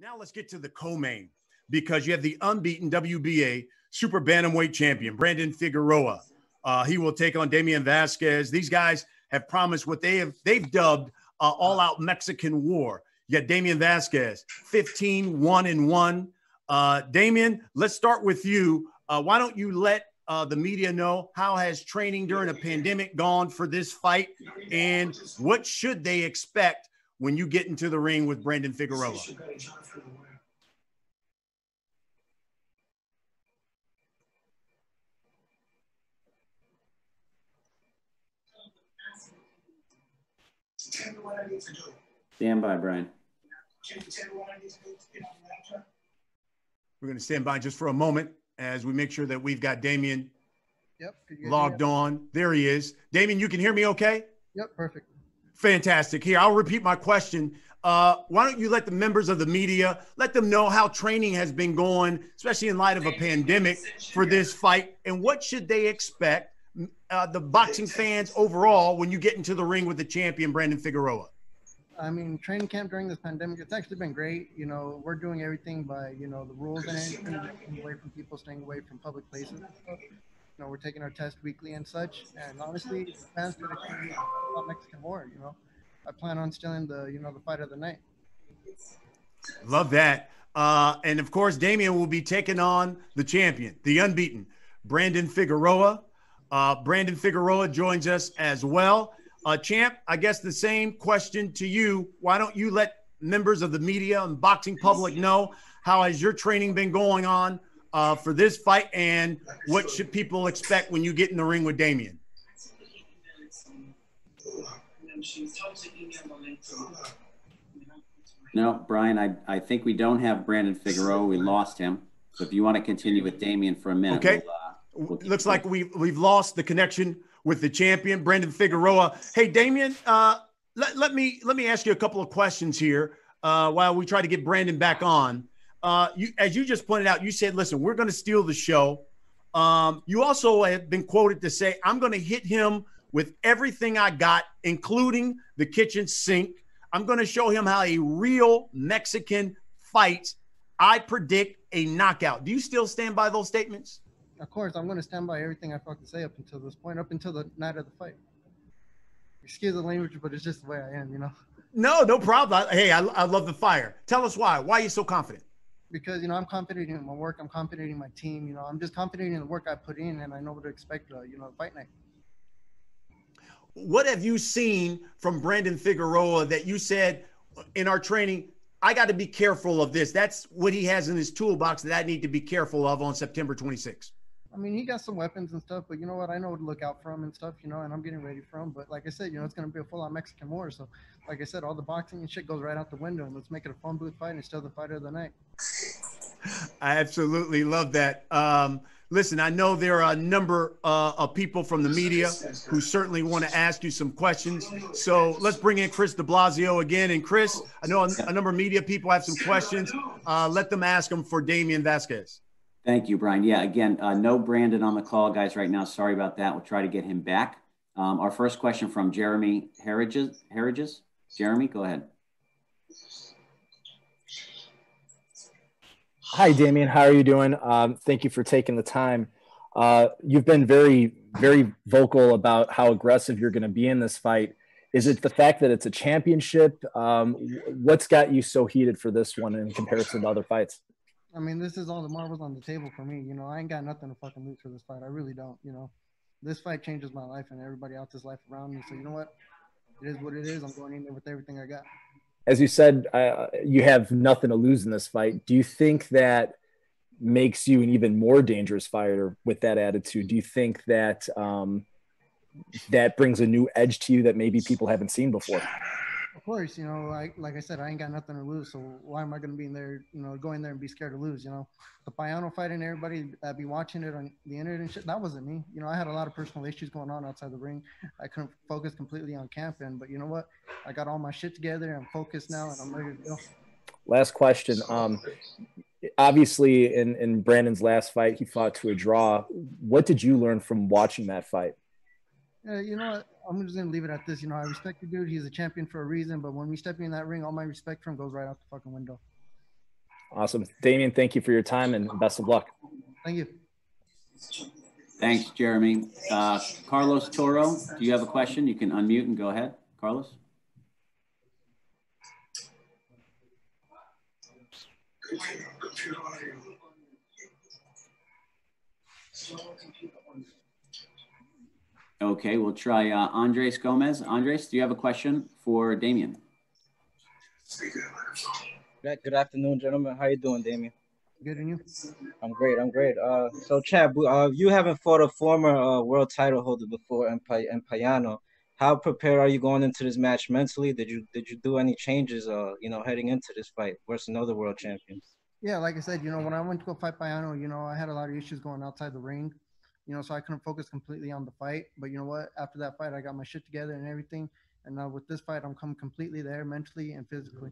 Now let's get to the co-main because you have the unbeaten WBA super bantamweight champion Brandon Figueroa. Uh, he will take on Damien Vazquez. These guys have promised what they have they've dubbed uh, all-out Mexican war. You got Damien Vazquez, 15, 1 and 1. Uh, Damien, let's start with you. Uh, why don't you let uh, the media know how has training during a pandemic gone for this fight and what should they expect when you get into the ring with Brandon Figueroa? Stand by, Brian. We're going to stand by just for a moment as we make sure that we've got Damien Yep. logged on. There he is. Damien, you can hear me okay? Yep, perfect. Fantastic. Here, I'll repeat my question. Uh, why don't you let the members of the media let them know how training has been going, especially in light of a pandemic, for this fight, and what should they expect, uh, the boxing fans overall, when you get into the ring with the champion Brandon Figueroa? I mean, training camp during this pandemic, it's actually been great. You know, we're doing everything by, you know, the rules and staying away from people, staying away from public places. Know, we're taking our test weekly and such. And honestly, fans could actually about Mexican war, you know. I plan on stealing the, you know, the fight of the night. Love that. Uh, and of course, Damien will be taking on the champion, the unbeaten, Brandon Figueroa. Uh, Brandon Figueroa joins us as well. Uh, Champ, I guess the same question to you. Why don't you let members of the media and boxing public know how has your training been going on uh, for this fight and what should people expect when you get in the ring with Damien? No, Brian, I, I think we don't have Brandon Figueroa. We lost him. So if you want to continue with Damien for a minute. Okay. We'll, uh, we'll Looks like we we've lost the connection with the champion, Brandon Figueroa. Hey, Damien, uh, let, let me let me ask you a couple of questions here uh, while we try to get Brandon back on. Uh, you, as you just pointed out, you said, "Listen, we're going to steal the show." Um, you also have been quoted to say, "I'm going to hit him with everything I got, including the kitchen sink. I'm going to show him how a real Mexican fights. I predict a knockout." Do you still stand by those statements? Of course, I'm going to stand by everything I fucking say up until this point, up until the night of the fight. Excuse the language, but it's just the way I am, you know. No, no problem. I- Hey, I, I love the fire. Tell us why. Why are you so confident? Because you know I'm confident in my work, I'm confident in my team. You know, I'm just confident in the work I put in, and I know what to expect. Uh, you know, the fight night. What have you seen from Brandon Figueroa that you said in our training? I got to be careful of this. That's what he has in his toolbox that I need to be careful of on September 26th. I mean, he got some weapons and stuff, but you know what? I know what to look out for him and stuff, you know, and I'm getting ready for him. But like I said, you know, it's going to be a full on Mexican war. So, like I said, all the boxing and shit goes right out the window, and let's make it a phone booth fight and still the fighter of the night. I absolutely love that. Um, listen, I know there are a number uh, of people from the media who certainly want to ask you some questions. So let's bring in Chris de Blasio again. And Chris, I know a, a number of media people have some questions. Uh, let them ask them for Damien Vazquez. Thank you, Brian. Yeah, again, uh, no Brandon on the call, guys, right now. Sorry about that. We'll try to get him back. Um, our first question from Jeremy. Herriges? Jeremy, go ahead. Hi, Damien. How are you doing? Um, thank you for taking the time. Uh, you've been very, very vocal about how aggressive you're going to be in this fight. Is it the fact that it's a championship? Um, what's got you so heated for this one in comparison to other fights? I mean, this is all the marbles on the table for me. You know, I ain't got nothing to fucking lose for this fight. I really don't. You know, this fight changes my life and everybody else's life around me. So you know what? It is what it is. I'm going in there with everything I got. As you said, uh, you have nothing to lose in this fight. Do you think that makes you an even more dangerous fighter with that attitude? Do you think that um, that brings a new edge to you that maybe people haven't seen before? Course, you know, like like I said, I ain't got nothing to lose. So why am I going to be in there, you know, going there and be scared to lose? You know, the Payano fight and everybody that be watching it on the internet and shit, that wasn't me. You know, I had a lot of personal issues going on outside the ring. I couldn't focus completely on camping, but you know what? I got all my shit together. I'm focused now, and I'm ready to go. Last question. Um, obviously, in in Brandon's last fight, he fought to a draw. What did you learn from watching that fight? Yeah, you know what? I'm just gonna leave it at this. You know, I respect the dude. He's a champion for a reason. But when we step in that ring, all my respect for him goes right out the fucking window. Awesome. Damien, thank you for your time and best of luck. Thank you. Thanks, Jeremy. Uh, Carlos Toro, do you have a question? You can unmute and go ahead. Carlos? Okay, we'll try uh, Andres Gomez. Andres, do you have a question for Damien? Good afternoon, gentlemen. How you doing, Damien? Good and you? I'm great. I'm great. Uh, so Chad, uh, you haven't fought a former uh, world title holder before, and Payano. How prepared are you going into this match mentally? Did you did you do any changes, uh, you know, heading into this fight versus another world champion? Yeah, like I said, you know, when I went to go fight Payano, you know, I had a lot of issues going outside the ring, you know, so I couldn't focus completely on the fight. But you know what? After that fight, I got my shit together and everything, and now with this fight, I'm coming completely there mentally and physically.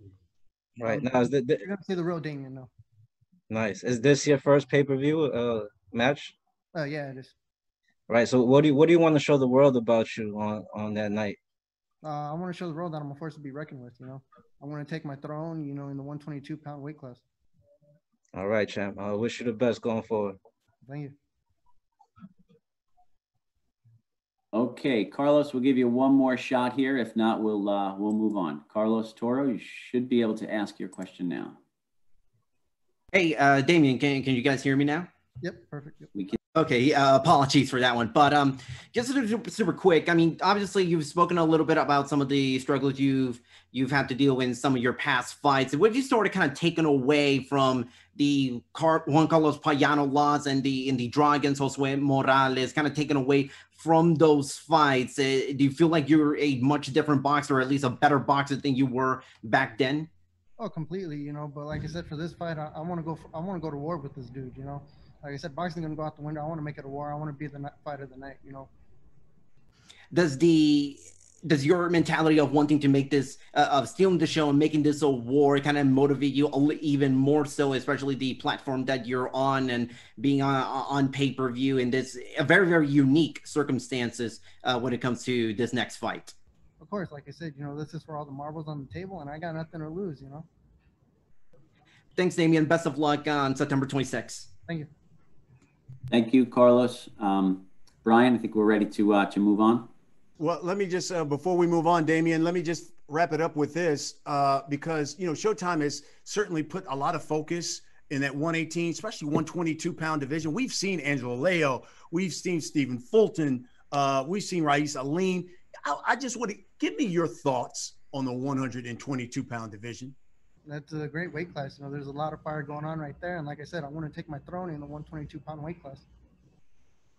Right now, is the, the, you're gonna see the real Damien now. Nice. Is this your first pay per view uh match? Uh, yeah, it is. Right. So, what do you what do you want to show the world about you on on that night? Uh, I want to show the world that I'm a force to be reckoned with. You know, I want to take my throne. You know, in the 122 pound weight class. All right, champ. I wish you the best going forward. Thank you. Okay, Carlos, we'll give you one more shot here. If not, we'll uh, we'll move on. Carlos Toro, you should be able to ask your question now. Hey, uh, Damien, can, can you guys hear me now? Yep, perfect. Yep. We can. Okay, uh, apologies for that one, but um, just super, super quick. I mean, obviously, you've spoken a little bit about some of the struggles you've you've had to deal with in some of your past fights. What have you sort of kind of taken away from the Car- Juan Carlos Payano loss and the in the draw against Josue Morales, kind of taken away from those fights? Uh, do you feel like you're a much different boxer, or at least a better boxer than you were back then? Oh, completely. You know, but like I said, for this fight, I, I want to go. For, I want to go to war with this dude. You know, like I said, boxing gonna go out the window. I want to make it a war. I want to be the fight of the night. You know. Does the does your mentality of wanting to make this uh, of stealing the show and making this a war kind of motivate you even more so especially the platform that you're on and being on on pay-per-view in this a very very unique circumstances uh, when it comes to this next fight? Of course like i said you know this is for all the marbles on the table and i got nothing to lose you know? Thanks damien. Best of luck on september 26th thank you. Thank you carlos. Um, brian i think we're ready to uh, to move on well, let me just uh, before we move on, Damien, let me just wrap it up with this uh, because you know Showtime has certainly put a lot of focus in that 118, especially 122 pound division. We've seen Angelo Leo, we've seen Stephen Fulton, uh, we've seen Ra'eese Aleem. I, I just want to give me your thoughts on the 122 pound division. That's a great weight class. You know, there's a lot of fire going on right there, and like I said, I want to take my throne in the 122 pound weight class.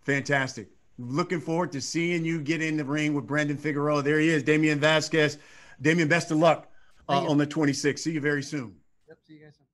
Fantastic. Looking forward to seeing you get in the ring with Brandon Figueroa. There he is, Damien Vazquez. Damien, best of luck uh, on the 26th. See you very soon. Yep, see you guys soon.